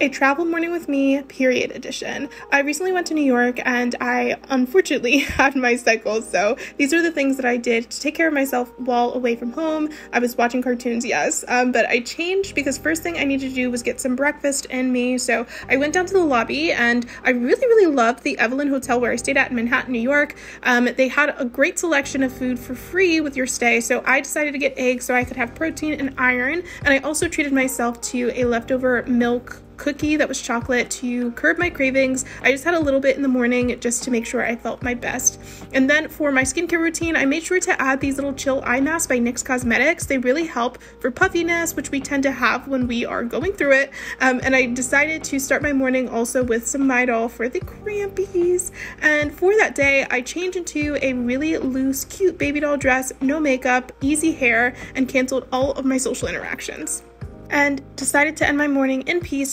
a travel morning with me period edition. I recently went to new york and i unfortunately had my cycle so these are the things that i did to take care of myself while away from home. I was watching cartoons yes um, but i changed because first thing i needed to do was get some breakfast in me so i went down to the lobby and i really really loved the evelyn hotel where i stayed at in manhattan new york. Um, they had a great selection of food for free with your stay so i decided to get eggs so i could have protein and iron and i also treated myself to a leftover milk cookie that was chocolate to curb my cravings. I just had a little bit in the morning just to make sure I felt my best. And then for my skincare routine, I made sure to add these little chill eye masks by NYX Cosmetics. They really help for puffiness, which we tend to have when we are going through it. Um, and I decided to start my morning also with some Midol for the crampies. And for that day, I changed into a really loose, cute baby doll dress, no makeup, easy hair, and canceled all of my social interactions and decided to end my morning in peace